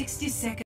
60 seconds.